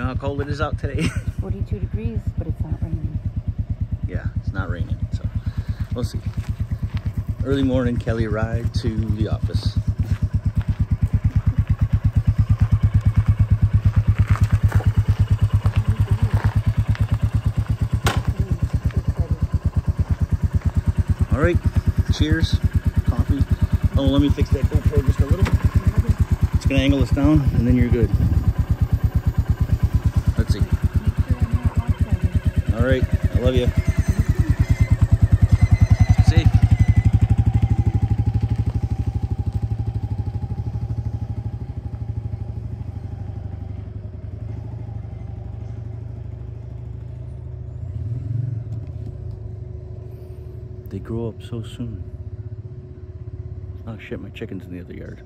know how cold it is out today? 42 degrees, but it's not raining. yeah, it's not raining, so we'll see. Early morning Kelly ride to the office. All right, cheers, coffee. Oh, let me fix that GoPro just a little. It's gonna angle us down, and then you're good. Let's see. All right, I love you. See. They grow up so soon. Oh shit, my chicken's in the other yard.